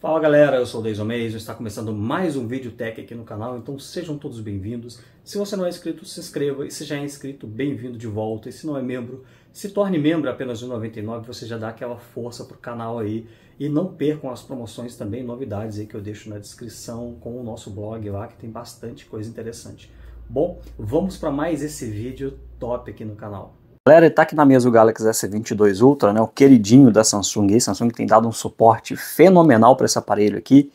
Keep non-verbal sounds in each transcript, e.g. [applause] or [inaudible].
Fala galera, eu sou o Deison Mason, está começando mais um vídeo tech aqui no canal, então sejam todos bem-vindos. Se você não é inscrito, se inscreva e se já é inscrito, bem-vindo de volta. E se não é membro, se torne membro apenas de 99, você já dá aquela força pro canal aí. E não percam as promoções também, novidades aí que eu deixo na descrição com o nosso blog lá, que tem bastante coisa interessante. Bom, vamos para mais esse vídeo top aqui no canal. Galera, está aqui na mesa o Galaxy S22 Ultra, né, o queridinho da Samsung. A Samsung tem dado um suporte fenomenal para esse aparelho aqui.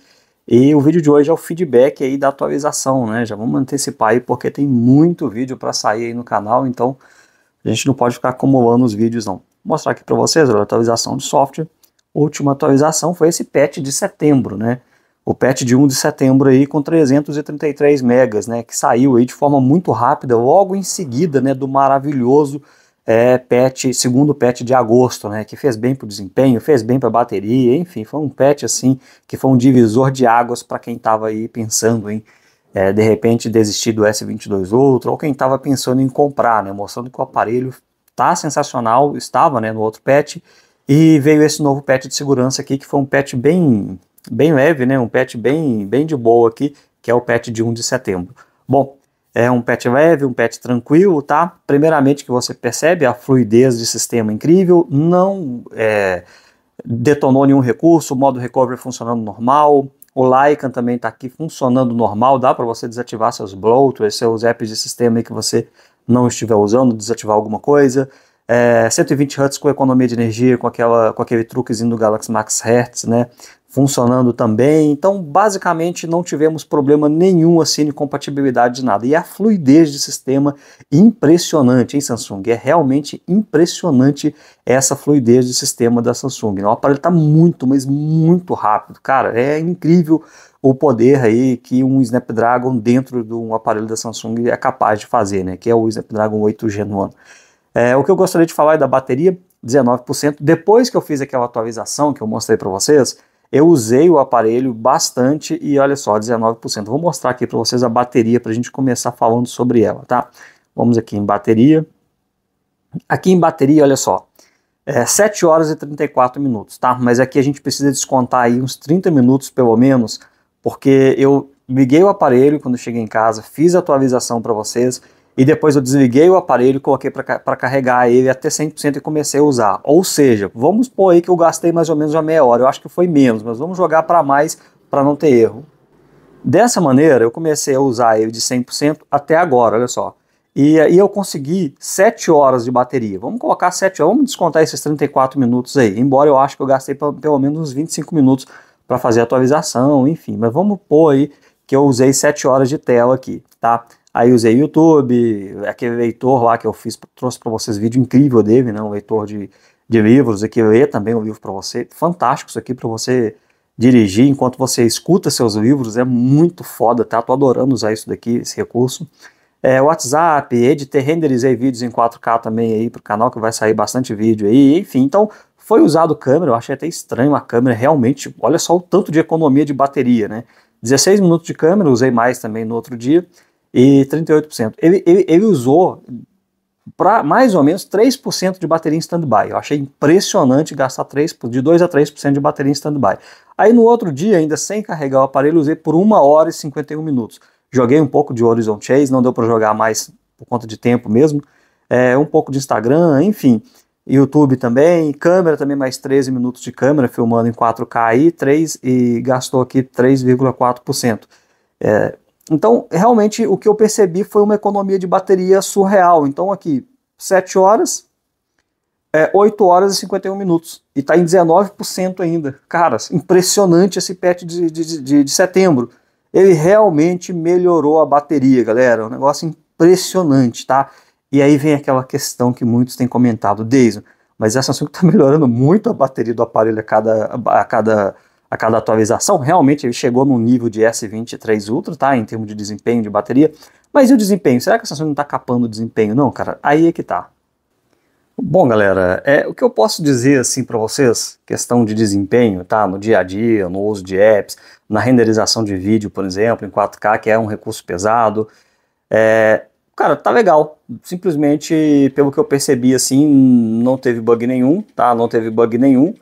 E o vídeo de hoje é o feedback aí da atualização, né? Já vamos antecipar aí porque tem muito vídeo para sair aí no canal, então a gente não pode ficar acumulando os vídeos não. Vou mostrar aqui para vocês a atualização de software. A última atualização foi esse patch de setembro, né? O patch de 1 de setembro aí com 333 megas, né? Que saiu aí de forma muito rápida, logo em seguida, né? Do maravilhoso é, patch, segundo patch de agosto, né, que fez bem para o desempenho, fez bem para a bateria, enfim, foi um patch assim que foi um divisor de águas para quem estava aí pensando em é, de repente desistir do S22 Ultra ou quem estava pensando em comprar, né, mostrando que o aparelho tá sensacional, estava né, no outro patch e veio esse novo patch de segurança aqui que foi um patch bem bem leve, né, um patch bem bem de boa aqui, que é o patch de 1 de setembro. Bom, é um patch leve, um patch tranquilo, tá? Primeiramente que você percebe a fluidez de sistema incrível, não é, detonou nenhum recurso, o modo recovery funcionando normal, o Lycan também está aqui funcionando normal, dá para você desativar seus bloatwares, seus apps de sistema que você não estiver usando, desativar alguma coisa. É, 120 Hz com economia de energia, com, aquela, com aquele truquezinho do Galaxy Max Hertz, né? funcionando também. Então, basicamente, não tivemos problema nenhum assim de compatibilidade de nada. E a fluidez de sistema impressionante, hein, Samsung? É realmente impressionante essa fluidez de sistema da Samsung. O aparelho está muito, mas muito rápido. Cara, é incrível o poder aí que um Snapdragon dentro de um aparelho da Samsung é capaz de fazer, né? Que é o Snapdragon 8 Gen 1. É, o que eu gostaria de falar é da bateria, 19%. Depois que eu fiz aquela atualização que eu mostrei para vocês, eu usei o aparelho bastante e olha só, 19%. Vou mostrar aqui para vocês a bateria para a gente começar falando sobre ela, tá? Vamos aqui em bateria. Aqui em bateria, olha só, é 7 horas e 34 minutos, tá? Mas aqui a gente precisa descontar aí uns 30 minutos pelo menos, porque eu liguei o aparelho quando cheguei em casa, fiz a atualização para vocês, e depois eu desliguei o aparelho, coloquei para carregar ele até 100% e comecei a usar. Ou seja, vamos pôr aí que eu gastei mais ou menos uma meia hora, eu acho que foi menos, mas vamos jogar para mais para não ter erro. Dessa maneira, eu comecei a usar ele de 100% até agora, olha só. E aí eu consegui 7 horas de bateria. Vamos colocar 7 horas, vamos descontar esses 34 minutos aí. Embora eu acho que eu gastei pelo menos uns 25 minutos para fazer a atualização, enfim. Mas vamos pôr aí que eu usei 7 horas de tela aqui, tá? Aí usei YouTube, aquele leitor lá que eu fiz, trouxe para vocês vídeo incrível dele, né? Um leitor de, de livros, aqui lê também o livro para você. Fantástico isso aqui para você dirigir enquanto você escuta seus livros, é muito foda, tá? Tô adorando usar isso daqui, esse recurso. É, WhatsApp, editei, renderizei vídeos em 4K também aí pro canal, que vai sair bastante vídeo aí, enfim, então foi usado câmera, eu achei até estranho a câmera, realmente, olha só o tanto de economia de bateria, né? 16 minutos de câmera, usei mais também no outro dia, e 38%. Ele, ele, ele usou para mais ou menos 3% de bateria em standby. Eu achei impressionante gastar 3, de 2 a 3% de bateria em standby. Aí no outro dia, ainda sem carregar o aparelho, usei por 1 hora e 51 minutos. Joguei um pouco de Horizon Chase, não deu para jogar mais por conta de tempo mesmo. É, um pouco de Instagram, enfim. YouTube também, câmera também mais 13 minutos de câmera, filmando em 4K aí, 3 e gastou aqui 3,4%. É, então, realmente, o que eu percebi foi uma economia de bateria surreal. Então, aqui, 7 horas, é, 8 horas e 51 minutos. E está em 19% ainda. Cara, impressionante esse patch de, de, de, de, setembro. Ele realmente melhorou a bateria, galera. Um negócio impressionante, tá? E aí vem aquela questão que muitos têm comentado, Deison, mas essa Samsung está [laughs] melhorando muito a bateria do aparelho a cada, a cada a cada atualização. Realmente ele chegou no nível de S23 Ultra, tá? Em termos de desempenho de bateria. Mas e o desempenho? Será que a Samsung não está capando o desempenho? Não, cara. Aí é que tá. Bom, galera, é, o que eu posso dizer assim para vocês, questão de desempenho, tá? No dia a dia, no uso de apps, na renderização de vídeo, por exemplo, em 4K, que é um recurso pesado. É, cara, tá legal. Simplesmente, pelo que eu percebi, assim, não teve bug nenhum, tá? Não teve bug nenhum.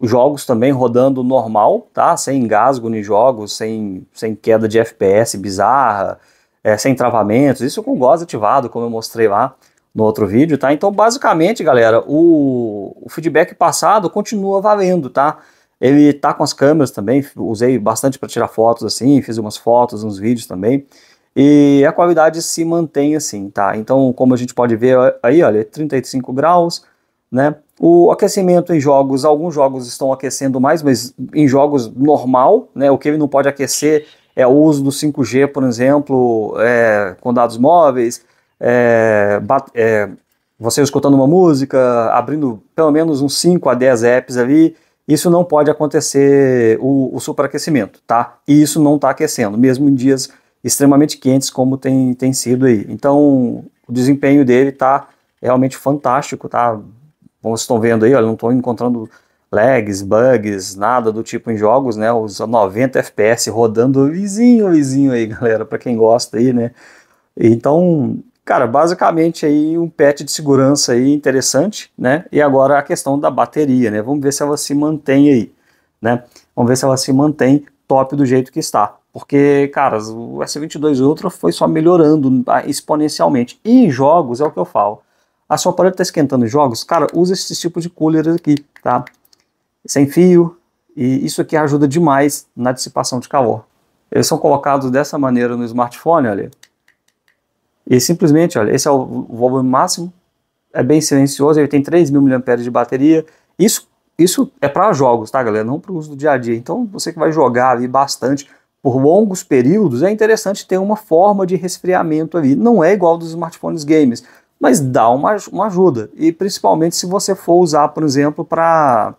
Jogos também rodando normal, tá? Sem engasgo nos jogos, sem, sem queda de FPS bizarra, é, sem travamentos, isso com o GOS ativado, como eu mostrei lá no outro vídeo, tá? Então, basicamente, galera, o, o feedback passado continua valendo, tá? Ele tá com as câmeras também, usei bastante para tirar fotos assim, fiz umas fotos, uns vídeos também. E a qualidade se mantém assim, tá? Então, como a gente pode ver aí, olha, 35 graus, né? O aquecimento em jogos, alguns jogos estão aquecendo mais, mas em jogos normal, né? O que ele não pode aquecer é o uso do 5G, por exemplo, é, com dados móveis, é, é, você escutando uma música, abrindo pelo menos uns 5 a 10 apps ali, isso não pode acontecer o, o superaquecimento, tá? E isso não está aquecendo, mesmo em dias extremamente quentes como tem, tem sido aí. Então, o desempenho dele está realmente fantástico, tá? Como vocês estão vendo aí, olha, não estou encontrando lags, bugs, nada do tipo em jogos, né? Os 90 FPS rodando vizinho, vizinho aí, [laughs] galera, para quem gosta aí, né? Então, cara, basicamente aí um patch de segurança aí interessante, né? E agora a questão da bateria, né? Vamos ver se ela se mantém aí, né? Vamos ver se ela se mantém top do jeito que está. Porque, cara, o S22 Ultra foi só melhorando exponencialmente. E em jogos, é o que eu falo. A sua aparelho está esquentando em jogos, cara, usa esse tipo de cooler aqui, tá? Sem fio, e isso aqui ajuda demais na dissipação de calor. Eles são colocados dessa maneira no smartphone, olha. E simplesmente, olha, esse é o volume máximo, é bem silencioso, ele tem 3.000 mAh de bateria. Isso, isso é para jogos, tá, galera? Não para o uso do dia a dia. Então, você que vai jogar ali bastante por longos períodos, é interessante ter uma forma de resfriamento ali. Não é igual dos smartphones games, mas dá uma, uma ajuda. E principalmente se você for usar, por exemplo, para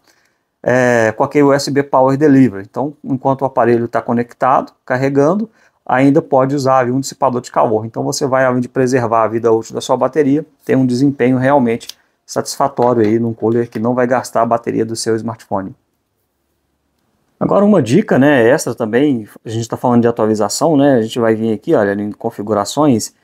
é, USB Power Delivery. Então, enquanto o aparelho está conectado, carregando, ainda pode usar um dissipador de calor. Então, você vai, além de preservar a vida útil da sua bateria, ter um desempenho realmente satisfatório aí num cooler que não vai gastar a bateria do seu smartphone. Agora uma dica, né, extra também, a gente está falando de atualização, né, a gente vai vir aqui, olha, em configurações,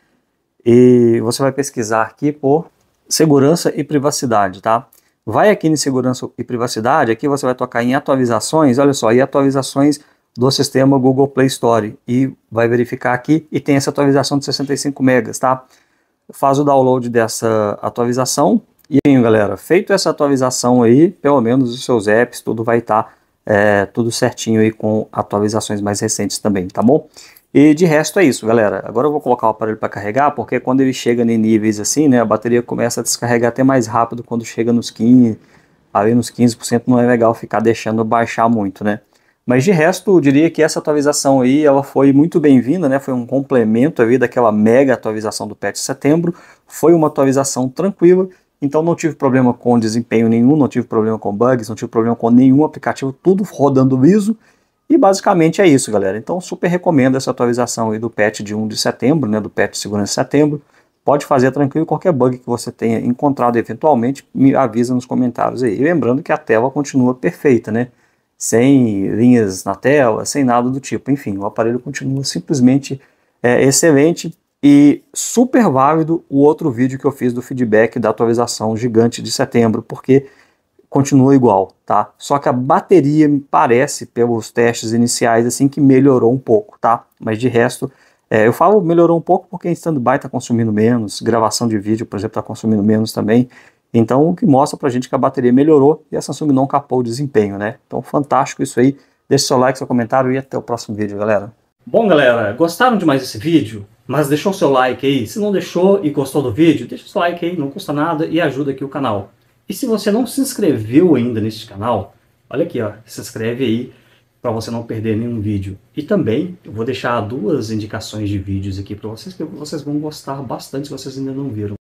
e você vai pesquisar aqui por segurança e privacidade, tá? Vai aqui em segurança e privacidade, aqui você vai tocar em atualizações, olha só, e atualizações do sistema Google Play Store e vai verificar aqui e tem essa atualização de 65 megas, tá? Faz o download dessa atualização e aí, galera, feito essa atualização aí, pelo menos os seus apps, tudo vai estar tá, é, tudo certinho aí com atualizações mais recentes também, tá bom? E de resto é isso, galera. Agora eu vou colocar o aparelho para carregar, porque quando ele chega em níveis assim, né, a bateria começa a descarregar até mais rápido quando chega nos 15, ali nos 15% não é legal ficar deixando baixar muito, né? Mas de resto, eu diria que essa atualização aí, ela foi muito bem-vinda, né? Foi um complemento aí daquela mega atualização do patch setembro. Foi uma atualização tranquila, então não tive problema com desempenho nenhum, não tive problema com bugs, não tive problema com nenhum aplicativo, tudo rodando liso. E basicamente é isso, galera. Então super recomendo essa atualização aí do patch de 1 de setembro, né? Do patch de segurança de setembro. Pode fazer tranquilo, qualquer bug que você tenha encontrado eventualmente, me avisa nos comentários aí. E lembrando que a tela continua perfeita, né? sem linhas na tela, sem nada do tipo. Enfim, o aparelho continua simplesmente é, excelente e super válido o outro vídeo que eu fiz do feedback da atualização gigante de setembro, porque continua igual, tá? Só que a bateria me parece, pelos testes iniciais, assim, que melhorou um pouco, tá? Mas de resto, é, eu falo melhorou um pouco porque em stand-by está consumindo menos, gravação de vídeo, por exemplo, está consumindo menos também. Então, o que mostra pra gente que a bateria melhorou e a Samsung não capou o desempenho, né? Então, fantástico isso aí. Deixe seu like, seu comentário e até o próximo vídeo, galera. Bom, galera, gostaram demais desse vídeo? Mas deixou seu like aí? Se não deixou e gostou do vídeo, deixa seu like aí, não custa nada e ajuda aqui o canal. E se você não se inscreveu ainda neste canal, olha aqui, ó, se inscreve aí para você não perder nenhum vídeo. E também eu vou deixar duas indicações de vídeos aqui para vocês que vocês vão gostar bastante se vocês ainda não viram.